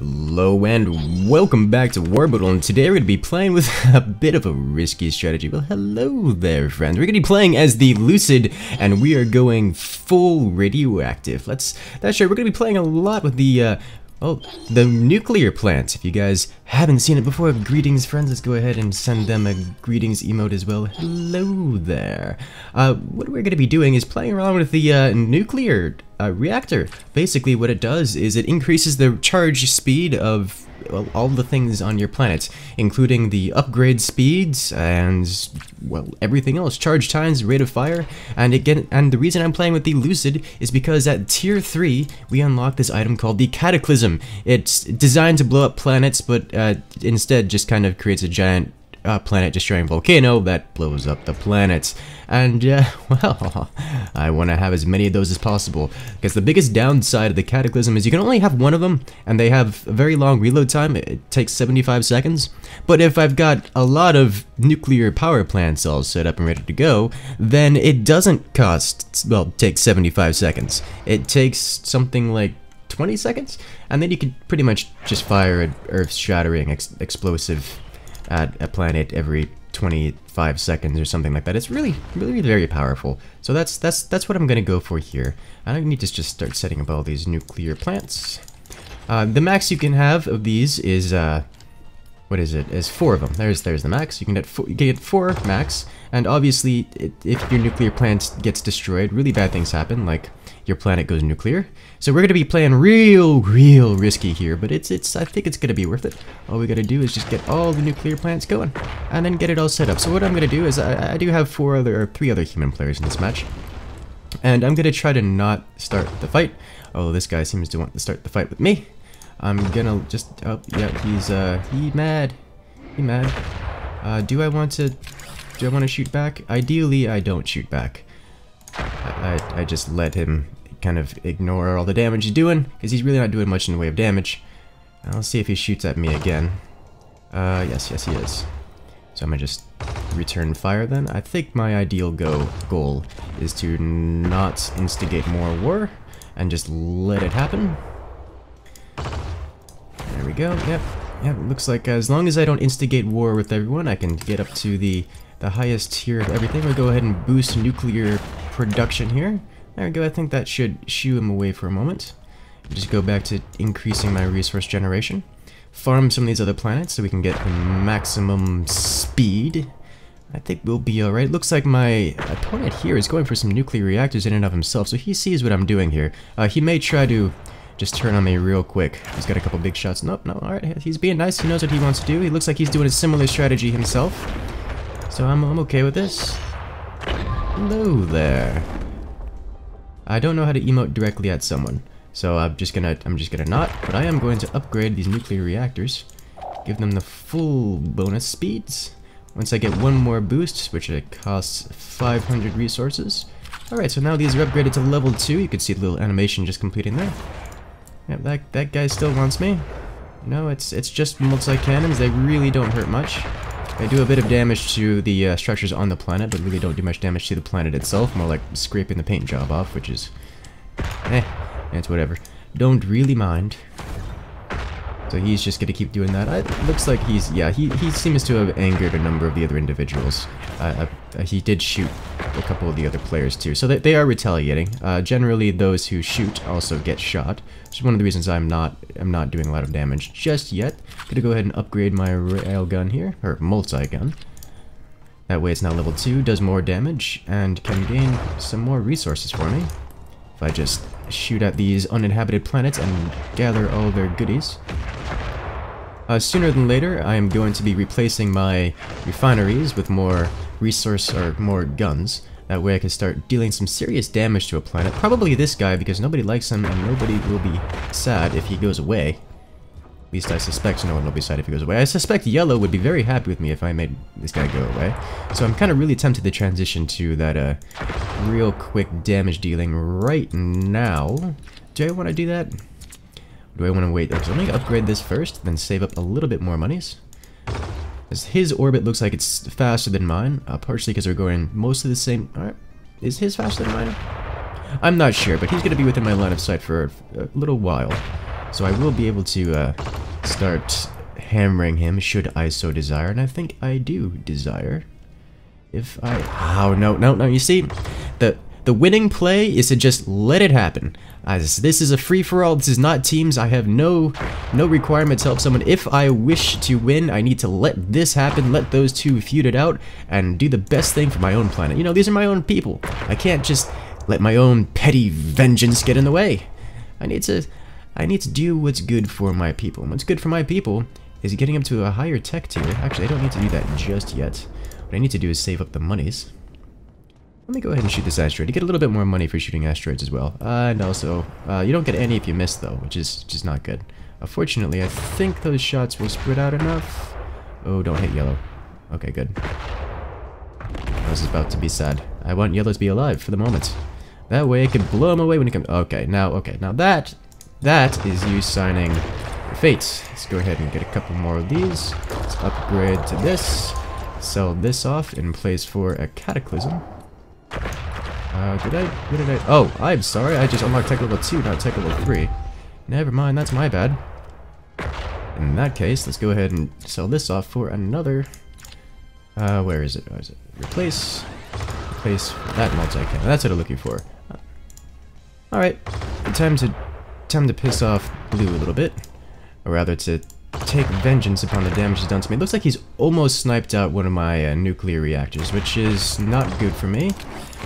Hello and welcome back to Worbital and today we're going to be playing with a bit of a risky strategy. Well hello there friends, we're going to be playing as the Lucid and we are going full radioactive. Let's, that's right, we're going to be playing a lot with the uh, Oh, the nuclear plant. If you guys haven't seen it before, greetings friends. Let's go ahead and send them a greetings emote as well. Hello there. Uh, what we're going to be doing is playing around with the uh, nuclear reactor. Basically what it does is it increases the charge speed of well, all the things on your planet, including the upgrade speeds and well everything else, charge times, rate of fire, and again, and the reason I'm playing with the Lucid is because at tier three we unlock this item called the Cataclysm. It's designed to blow up planets, but uh, instead just kind of creates a giant uh, planet-destroying volcano that blows up the planets. And, uh, well, I want to have as many of those as possible, because the biggest downside of the Cataclysm is you can only have one of them, and they have a very long reload time, it takes 75 seconds. But if I've got a lot of nuclear power plants all set up and ready to go, then it doesn't cost, well, take 75 seconds. It takes something like 20 seconds, and then you can pretty much just fire an earth-shattering ex explosive at a planet every 25 seconds or something like that. It's really, really very powerful. So that's that's that's what I'm gonna go for here. I don't need to just start setting up all these nuclear plants. Uh, the max you can have of these is uh, what is it? Is four of them. There's there's the max. You can get four, you can get four max, and obviously it, if your nuclear plant gets destroyed, really bad things happen. Like your planet goes nuclear. So we're gonna be playing real, real risky here, but it's it's I think it's gonna be worth it. All we gotta do is just get all the nuclear plants going, and then get it all set up. So what I'm gonna do is I, I do have four other or three other human players in this match, and I'm gonna try to not start the fight. Oh, this guy seems to want to start the fight with me. I'm gonna just oh yeah he's uh he mad, he mad. Uh, do I want to do I want to shoot back? Ideally, I don't shoot back. I, I, I just let him kind of ignore all the damage he's doing, because he's really not doing much in the way of damage. I'll see if he shoots at me again. Uh, yes, yes he is. So I'm gonna just return fire then. I think my ideal go goal is to not instigate more war, and just let it happen. There we go, yep. Yep, looks like as long as I don't instigate war with everyone, I can get up to the, the highest tier of everything. We'll go ahead and boost nuclear production here. There we go, I think that should shoo him away for a moment. Just go back to increasing my resource generation. Farm some of these other planets so we can get maximum speed. I think we'll be alright. Looks like my opponent here is going for some nuclear reactors in and of himself, so he sees what I'm doing here. Uh, he may try to just turn on me real quick. He's got a couple big shots. Nope, no, alright. He's being nice. He knows what he wants to do. He looks like he's doing a similar strategy himself. So I'm, I'm okay with this. Hello there. I don't know how to emote directly at someone, so I'm just gonna I'm just gonna not, but I am going to upgrade these nuclear reactors, give them the full bonus speeds. Once I get one more boost, which it costs 500 resources. Alright, so now these are upgraded to level 2. You can see the little animation just completing there. Yep, that, that guy still wants me. No, it's it's just multi-cannons. They really don't hurt much. They do a bit of damage to the uh, structures on the planet, but really don't do much damage to the planet itself, more like scraping the paint job off, which is... Eh, it's whatever. Don't really mind. So he's just gonna keep doing that. It looks like he's, yeah, he, he seems to have angered a number of the other individuals. Uh, uh, he did shoot a couple of the other players too, so they, they are retaliating. Uh, generally, those who shoot also get shot, which is one of the reasons I'm not, I'm not doing a lot of damage just yet. Gonna go ahead and upgrade my rail gun here, or multi-gun. That way it's now level 2, does more damage, and can gain some more resources for me. If I just shoot at these uninhabited planets and gather all their goodies. Uh, sooner than later, I am going to be replacing my refineries with more resource or more guns. That way I can start dealing some serious damage to a planet. Probably this guy because nobody likes him and nobody will be sad if he goes away. At least I suspect no one will be sad if he goes away. I suspect Yellow would be very happy with me if I made this guy go away. So I'm kind of really tempted to transition to that uh, real quick damage dealing right now. Do I want to do that? Do I want to wait? Okay, let me upgrade this first, then save up a little bit more monies. As his orbit looks like it's faster than mine, uh, partially because we're going most of the same... Alright, is his faster than mine? I'm not sure, but he's going to be within my line of sight for a little while. So I will be able to uh, start hammering him should I so desire, and I think I do desire. If I... Oh, no, no, no, you see, the the winning play is to just let it happen. As this is a free-for-all, this is not teams, I have no no requirement to help someone. If I wish to win, I need to let this happen, let those two feud it out, and do the best thing for my own planet. You know, these are my own people. I can't just let my own petty vengeance get in the way. I need to I need to do what's good for my people. And what's good for my people is getting up to a higher tech tier. Actually, I don't need to do that just yet. What I need to do is save up the monies. Let me go ahead and shoot this asteroid. You get a little bit more money for shooting asteroids as well. Uh, and also, uh, you don't get any if you miss though, which is just not good. Unfortunately, I think those shots will spread out enough. Oh, don't hit yellow. Okay, good. This is about to be sad. I want yellow to be alive for the moment. That way I can blow him away when he comes- Okay, now, okay, now that, that is you signing fates. Let's go ahead and get a couple more of these. Let's upgrade to this. Sell this off in place for a cataclysm. Uh, did I? Did I? Oh, I'm sorry. I just unlocked tech level 2, not tech level 3. Never mind, that's my bad. In that case, let's go ahead and sell this off for another... Uh, where is it? Where is it? Replace... Replace that multi-cannon. That's what I'm looking for. Alright. Time to... Time to piss off Blue a little bit. Or rather, to take vengeance upon the damage he's done to me. It looks like he's almost sniped out one of my uh, nuclear reactors, which is not good for me.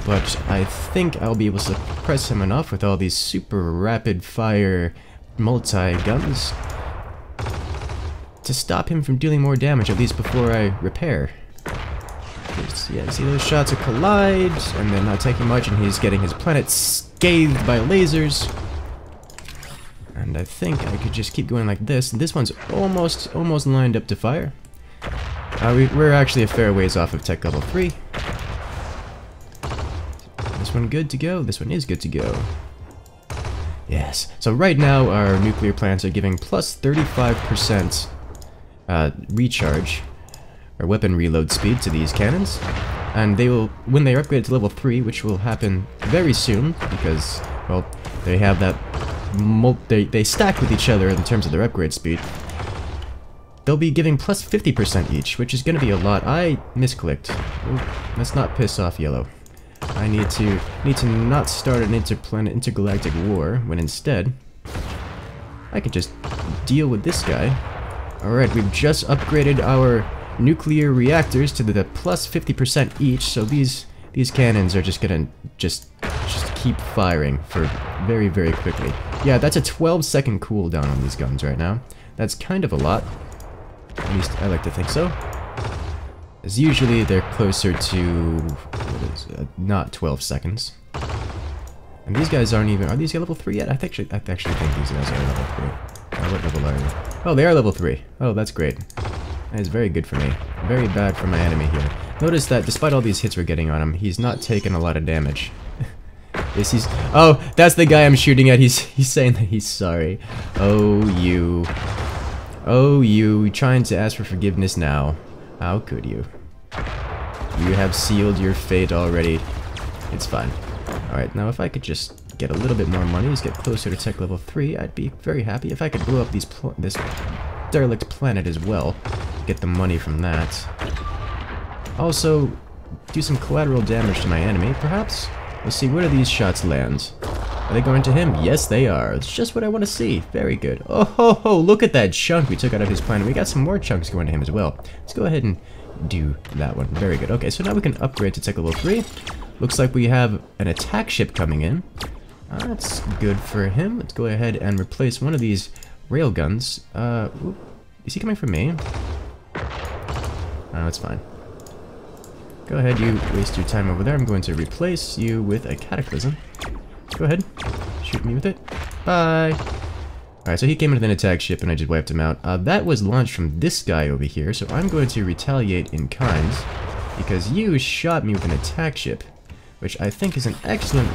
But I think I'll be able to suppress him enough with all these super rapid fire multi-guns to stop him from dealing more damage, at least before I repair. Yeah, see those shots of collide, and they're not taking much, and he's getting his planet scathed by lasers. And I think I could just keep going like this. This one's almost, almost lined up to fire. Uh, we, we're actually a fair ways off of tech level 3. This one good to go. This one is good to go. Yes. So right now our nuclear plants are giving plus 35% uh, recharge or weapon reload speed to these cannons. And they will, when they are upgraded to level 3, which will happen very soon, because, well, they have that, they, they stack with each other in terms of their upgrade speed. They'll be giving plus 50% each, which is going to be a lot. I misclicked. Let's not piss off yellow. I need to need to not start an interplanet intergalactic war, when instead, I can just deal with this guy. Alright, we've just upgraded our nuclear reactors to the, the plus 50% each, so these these cannons are just gonna just just keep firing for very, very quickly. Yeah, that's a 12 second cooldown on these guns right now. That's kind of a lot. At least I like to think so. As usually they're closer to what is it, not 12 seconds. And these guys aren't even are these level 3 yet? I actually I actually think these guys are level 3. Oh, what level are they? Oh, they are level 3. Oh, that's great. That is very good for me. Very bad for my enemy here. Notice that despite all these hits we're getting on him, he's not taking a lot of damage. he's... Oh, that's the guy I'm shooting at. He's he's saying that he's sorry. Oh, you. Oh, you. Trying to ask for forgiveness now. How could you? You have sealed your fate already. It's fine. Alright, now if I could just get a little bit more money, just get closer to tech level 3, I'd be very happy. If I could blow up these this derelict planet as well, get the money from that. Also, do some collateral damage to my enemy, perhaps? Let's see, where do these shots land? Are they going to him? Yes, they are. It's just what I want to see. Very good. Oh ho ho, look at that chunk we took out of his planet. We got some more chunks going to him as well. Let's go ahead and do that one. Very good. Okay, so now we can upgrade to tech level 3. Looks like we have an attack ship coming in. Uh, that's good for him. Let's go ahead and replace one of these railguns. Uh, is he coming for me? Oh, it's fine. Go ahead, you waste your time over there. I'm going to replace you with a Cataclysm. Go ahead. Shoot me with it. Bye! Alright, so he came into an attack ship and I just wiped him out. Uh, that was launched from this guy over here, so I'm going to retaliate in kind. Because you shot me with an attack ship. Which I think is an excellent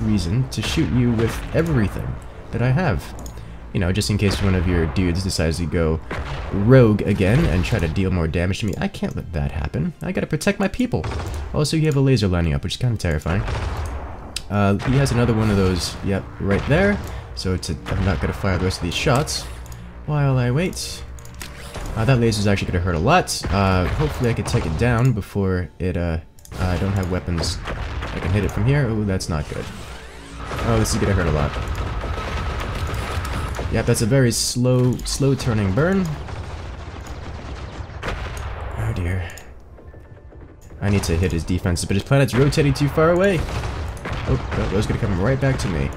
reason to shoot you with everything that I have. You know, just in case one of your dudes decides to go rogue again and try to deal more damage to me. I can't let that happen. I gotta protect my people. Also, you have a laser lining up, which is kind of terrifying. Uh, he has another one of those, yep, right there. So to, I'm not to fire the rest of these shots while I wait. Uh, that laser is actually to hurt a lot. Uh, hopefully I can take it down before it, uh, I don't have weapons. I can hit it from here. Oh, that's not good. Oh, this is to hurt a lot. Yep, that's a very slow, slow turning burn. Oh dear. I need to hit his defense, but his planet's rotating too far away. Oh, those gonna come right back to me.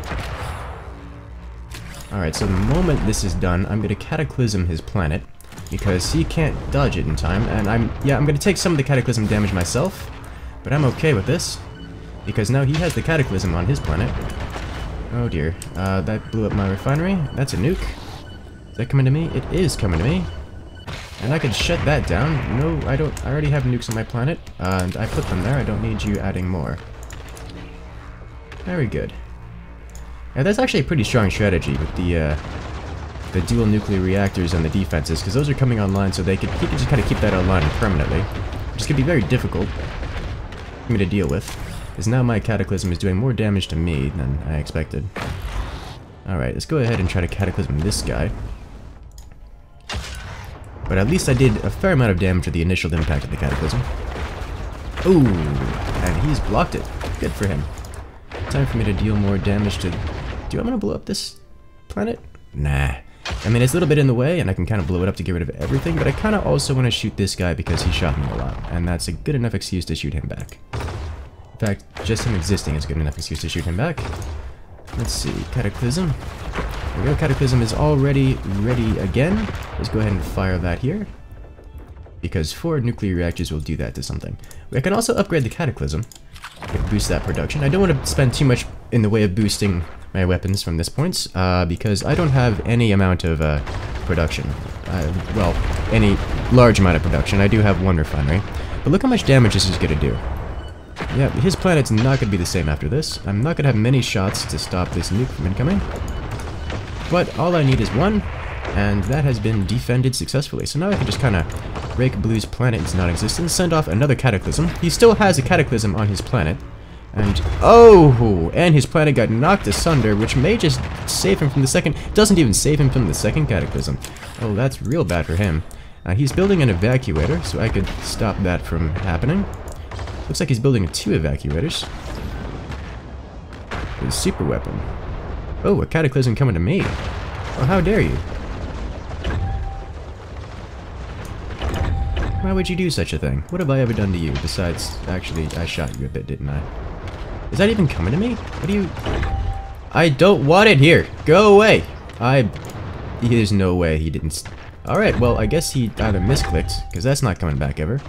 Alright, so the moment this is done, I'm gonna cataclysm his planet, because he can't dodge it in time, and I'm, yeah, I'm gonna take some of the cataclysm damage myself, but I'm okay with this, because now he has the cataclysm on his planet. Oh dear, uh, that blew up my refinery. That's a nuke. Is that coming to me? It is coming to me. And I can shut that down. No, I don't. I already have nukes on my planet, and I put them there. I don't need you adding more. Very good. Yeah, that's actually a pretty strong strategy with the uh, the dual nuclear reactors and the defenses, because those are coming online, so they could he could just kind of keep that online permanently, which gonna be very difficult for me to deal with. Because now my Cataclysm is doing more damage to me than I expected. Alright, let's go ahead and try to Cataclysm this guy. But at least I did a fair amount of damage with the initial impact of the Cataclysm. Ooh, and he's blocked it. Good for him. Time for me to deal more damage to... Do I want to blow up this planet? Nah. I mean, it's a little bit in the way, and I can kind of blow it up to get rid of everything, but I kind of also want to shoot this guy because he shot me a lot, and that's a good enough excuse to shoot him back. In fact, just him existing is good enough excuse to shoot him back. Let's see, Cataclysm. There we go, Cataclysm is already ready again. Let's go ahead and fire that here. Because four nuclear reactors will do that to something. I can also upgrade the Cataclysm. boost that production. I don't want to spend too much in the way of boosting my weapons from this point, uh, because I don't have any amount of uh, production. Uh, well, any large amount of production. I do have one refinery. But look how much damage this is going to do. Yeah, his planet's not going to be the same after this. I'm not going to have many shots to stop this nuke from incoming. But all I need is one, and that has been defended successfully. So now I can just kind of rake Blue's planet into non-existence, send off another Cataclysm. He still has a Cataclysm on his planet. And, oh, and his planet got knocked asunder, which may just save him from the second, doesn't even save him from the second Cataclysm. Oh, that's real bad for him. Uh, he's building an evacuator, so I could stop that from happening. Looks like he's building two evacuators. With a super weapon. Oh, a cataclysm coming to me. Well, how dare you? Why would you do such a thing? What have I ever done to you besides... Actually, I shot you a bit, didn't I? Is that even coming to me? What do you... I don't want it here! Go away! I... There's no way he didn't... Alright, well, I guess he either misclicked, because that's not coming back ever.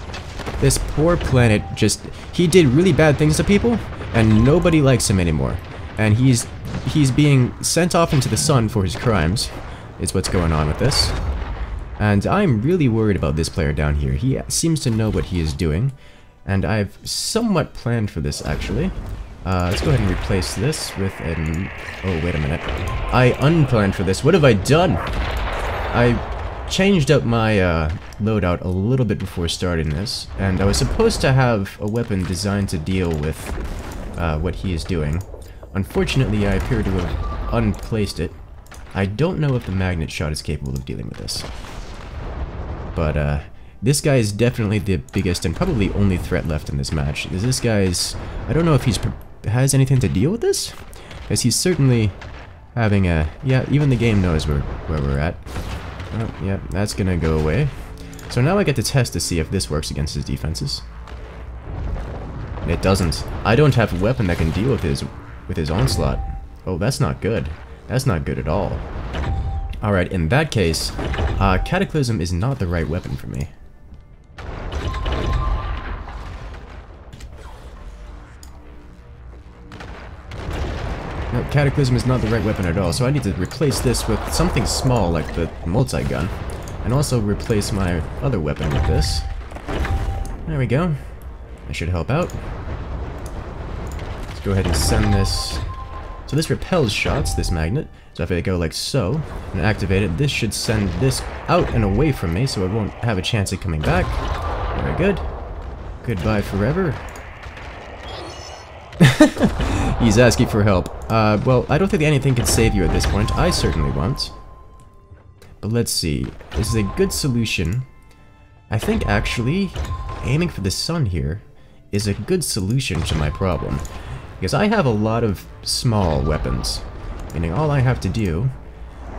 This poor planet just... He did really bad things to people, and nobody likes him anymore. And he's he's being sent off into the sun for his crimes, is what's going on with this. And I'm really worried about this player down here. He seems to know what he is doing, and I've somewhat planned for this, actually. Uh, let's go ahead and replace this with an... Oh, wait a minute. I unplanned for this. What have I done? I changed up my uh, loadout a little bit before starting this, and I was supposed to have a weapon designed to deal with uh, what he is doing. Unfortunately, I appear to have unplaced it. I don't know if the magnet shot is capable of dealing with this. But, uh, this guy is definitely the biggest and probably only threat left in this match. Is this guy's... I don't know if he's has anything to deal with this? Because he's certainly having a... Yeah, even the game knows where, where we're at. Oh, yeah, that's gonna go away. So now I get to test to see if this works against his defenses. It doesn't. I don't have a weapon that can deal with his with his onslaught. Oh, that's not good. That's not good at all. Alright, in that case, uh, Cataclysm is not the right weapon for me. Cataclysm is not the right weapon at all, so I need to replace this with something small like the multi-gun. And also replace my other weapon with this. There we go. That should help out Let's go ahead and send this... So this repels shots, this magnet. So if I go like so, and activate it, this should send this out and away from me, so it won't have a chance of coming back. Very good. Goodbye forever. He's asking for help. Uh, well, I don't think anything can save you at this point. I certainly won't. But let's see. This is a good solution. I think, actually, aiming for the sun here is a good solution to my problem. Because I have a lot of small weapons. Meaning all I have to do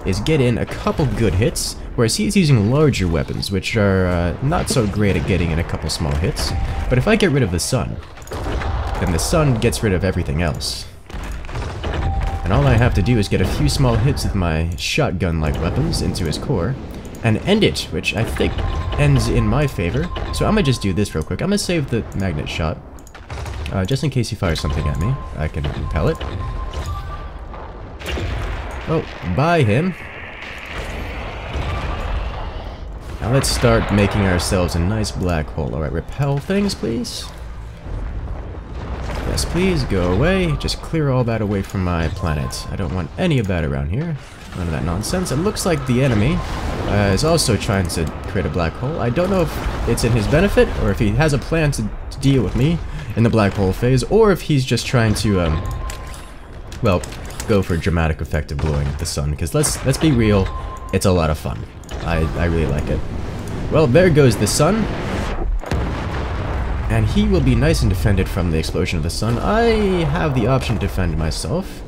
is get in a couple good hits, whereas he's using larger weapons, which are uh, not so great at getting in a couple small hits. But if I get rid of the sun, then the sun gets rid of everything else. And all I have to do is get a few small hits with my shotgun-like weapons into his core, and end it, which I think ends in my favor. So I'm gonna just do this real quick. I'm gonna save the magnet shot, uh, just in case he fires something at me. I can repel it. Oh, bye him. Now let's start making ourselves a nice black hole. Alright, repel things, please. Yes, please, go away. Just clear all that away from my planet. I don't want any of that around here. None of that nonsense. It looks like the enemy uh, is also trying to create a black hole. I don't know if it's in his benefit, or if he has a plan to, to deal with me in the black hole phase, or if he's just trying to, um, well, go for a dramatic effect of blowing at the sun, because let's let's be real, it's a lot of fun. I, I really like it. Well, there goes the sun. And he will be nice and defended from the explosion of the sun. I have the option to defend myself,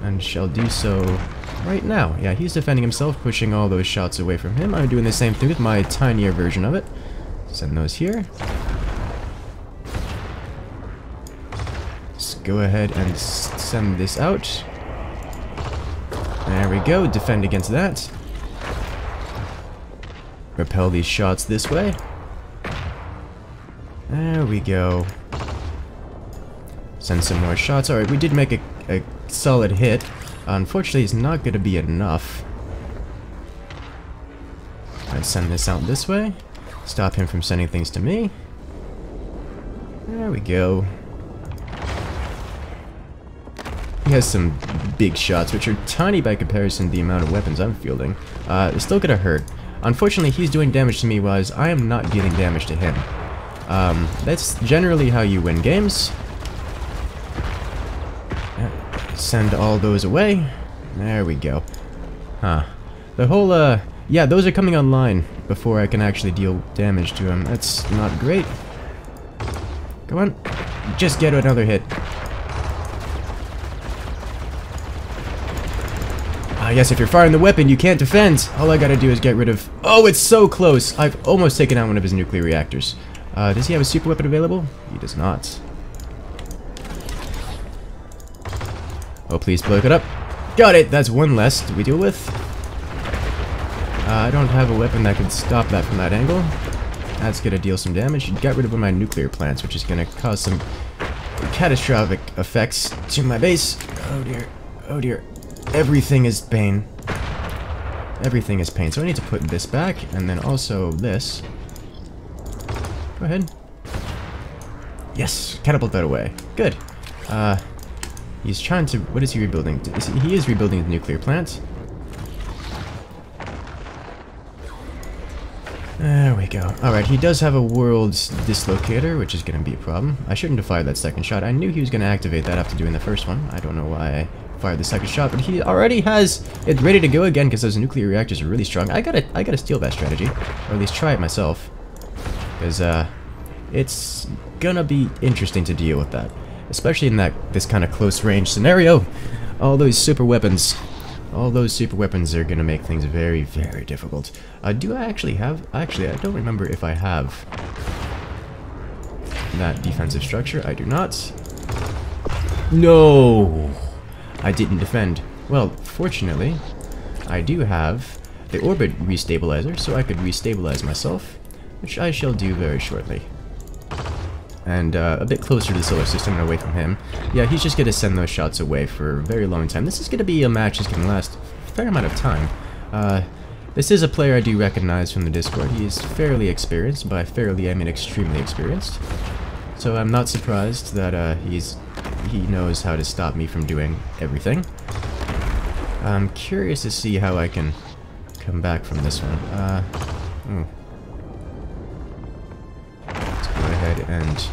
and shall do so right now. Yeah, he's defending himself, pushing all those shots away from him. I'm doing the same thing with my tinier version of it. Send those here. Let's go ahead and send this out. There we go, defend against that. Repel these shots this way. There we go. Send some more shots. Alright, we did make a, a solid hit. Unfortunately, it's not going to be enough. Let's send this out this way. Stop him from sending things to me. There we go. He has some big shots, which are tiny by comparison to the amount of weapons I'm fielding. Uh, it's still gonna hurt. Unfortunately, he's doing damage to me, whereas I am not dealing damage to him. Um, that's generally how you win games. Send all those away. There we go. Huh. The whole, uh... Yeah, those are coming online before I can actually deal damage to them. That's not great. Come on. Just get another hit. Ah, yes, if you're firing the weapon, you can't defend. All I gotta do is get rid of... Oh, it's so close! I've almost taken out one of his nuclear reactors. Uh, does he have a super weapon available? He does not. Oh, please blow it up. Got it! That's one less we deal with. Uh, I don't have a weapon that can stop that from that angle. That's gonna deal some damage. Got rid of one of my nuclear plants, which is gonna cause some catastrophic effects to my base. Oh dear. Oh dear. Everything is pain. Everything is pain. So I need to put this back, and then also this. Go ahead. Yes! Catapult that away. Good. Uh, he's trying to... What is he rebuilding? Is he, he is rebuilding the nuclear plant. There we go. Alright, he does have a world's dislocator, which is going to be a problem. I shouldn't have fired that second shot. I knew he was going to activate that after doing the first one. I don't know why I fired the second shot, but he already has it ready to go again because those nuclear reactors are really strong. I gotta, I gotta steal that strategy, or at least try it myself, because uh, it's gonna be interesting to deal with that, especially in that this kind of close range scenario. All those super weapons, all those super weapons are gonna make things very, very difficult. Uh, do I actually have? Actually, I don't remember if I have that defensive structure. I do not. No. I didn't defend. Well, fortunately, I do have the orbit restabilizer, so I could restabilize myself, which I shall do very shortly. And uh, a bit closer to the solar system and away from him. Yeah, he's just going to send those shots away for a very long time. This is going to be a match that's going to last a fair amount of time. Uh, this is a player I do recognize from the Discord. He is fairly experienced. By fairly, I mean extremely experienced. So I'm not surprised that uh, he's he knows how to stop me from doing everything. I'm curious to see how I can come back from this one. Uh, hmm. And...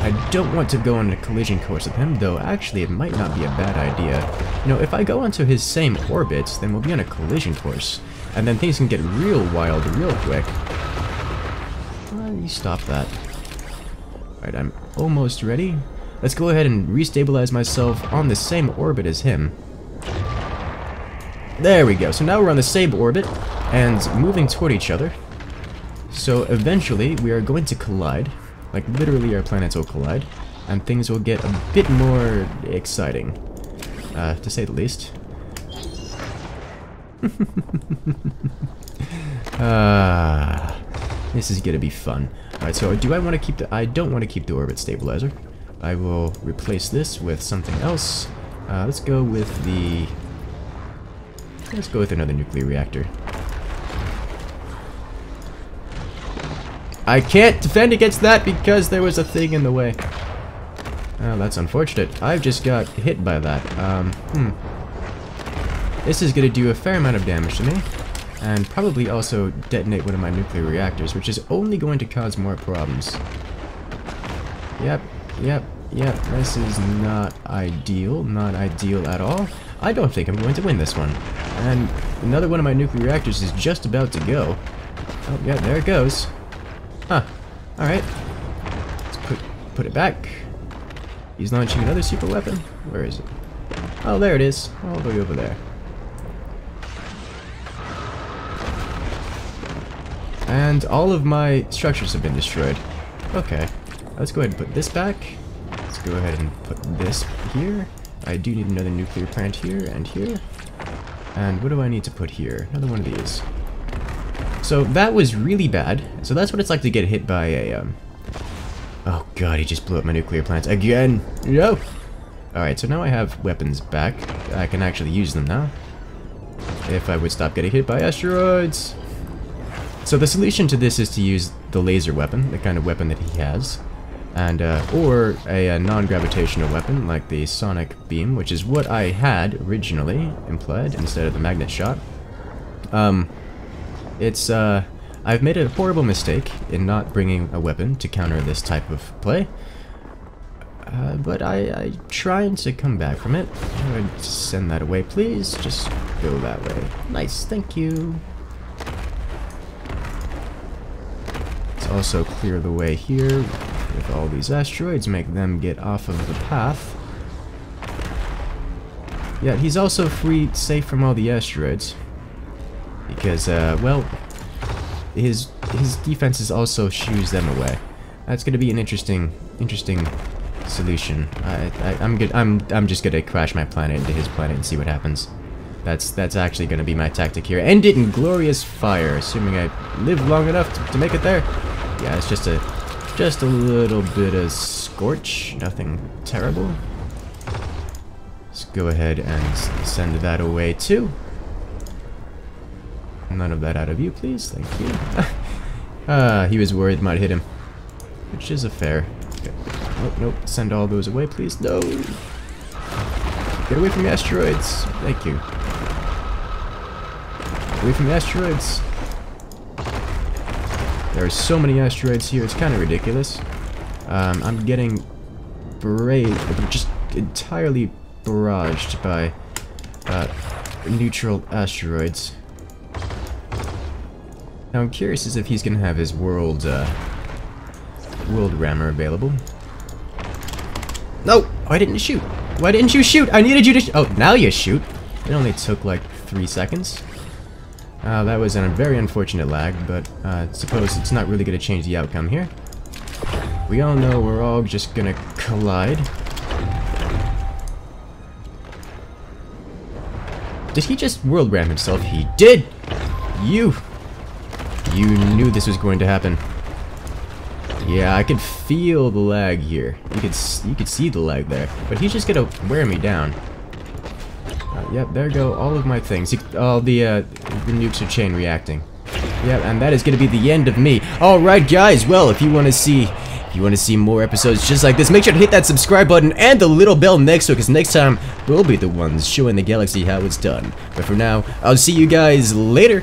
I don't want to go on a collision course with him, though actually it might not be a bad idea. You know, if I go onto his same orbit, then we'll be on a collision course. And then things can get real wild real quick. Uh, you stop that. Alright, I'm almost ready. Let's go ahead and restabilize myself on the same orbit as him. There we go. So now we're on the same orbit and moving toward each other. So eventually we are going to collide. Like literally our planets will collide. And things will get a bit more exciting. Uh, to say the least. Uh, this is gonna be fun. Alright, so do I want to keep the... I don't want to keep the orbit stabilizer. I will replace this with something else. Uh, let's go with the... Let's go with another nuclear reactor. I can't defend against that because there was a thing in the way. Oh, that's unfortunate. I've just got hit by that. Um, hmm. This is going to do a fair amount of damage to me. And probably also detonate one of my nuclear reactors, which is only going to cause more problems. Yep, yep, yep, this is not ideal, not ideal at all. I don't think I'm going to win this one. And another one of my nuclear reactors is just about to go. Oh, yeah, there it goes. Huh. Alright. Let's put, put it back. He's launching another super weapon. Where is it? Oh, there it is. All the way over there. And all of my structures have been destroyed. Okay. Let's go ahead and put this back. Let's go ahead and put this here. I do need another nuclear plant here and here. And what do I need to put here? Another one of these. So that was really bad. So that's what it's like to get hit by a, um... Oh god, he just blew up my nuclear plants again! No! Alright, so now I have weapons back. I can actually use them now. If I would stop getting hit by asteroids! So the solution to this is to use the laser weapon, the kind of weapon that he has and uh, or a, a non-gravitational weapon like the sonic beam, which is what I had originally implied instead of the magnet shot. Um, it's uh, I've made a horrible mistake in not bringing a weapon to counter this type of play. Uh, but I, I trying to come back from it. Send that away, please. Just go that way. Nice, thank you. Let's also clear the way here with all these asteroids, make them get off of the path. Yeah, he's also free, safe from all the asteroids. Because, uh, well, his his defenses also shoos them away. That's going to be an interesting, interesting solution. I, I, I'm good. I'm I'm just gonna crash my planet into his planet and see what happens. That's that's actually gonna be my tactic here. End it in glorious fire, assuming I live long enough to, to make it there. Yeah, it's just a just a little bit of scorch, nothing terrible. Let's go ahead and send that away too. None of that out of you, please. Thank you. ah, he was worried might hit him. Which is a fair. Okay. Nope, nope. Send all those away, please. No! Get away from the asteroids. Thank you. Get away from the asteroids. There are so many asteroids here, it's kind of ridiculous. Um, I'm getting brave, just entirely barraged by uh, neutral asteroids. Now I'm curious as if he's gonna have his world, uh, world rammer available. No! Why didn't you shoot? Why didn't you shoot? I needed you to Oh, now you shoot! It only took like three seconds. Uh, that was a very unfortunate lag, but uh, suppose it's not really to change the outcome here. We all know we're all just to collide. Did he just world ram himself? He did! You! You knew this was going to happen. Yeah, I can feel the lag here. You could you could see the lag there, but he's just gonna wear me down. Uh, yep, there go all of my things. All the, uh, the nukes are chain reacting. Yep, and that is to be the end of me. Alright, guys, well, if you want to see... If you want to see more episodes just like this, make sure to hit that subscribe button and the little bell next to it, because next time, we'll be the ones showing the galaxy how it's done. But for now, I'll see you guys later.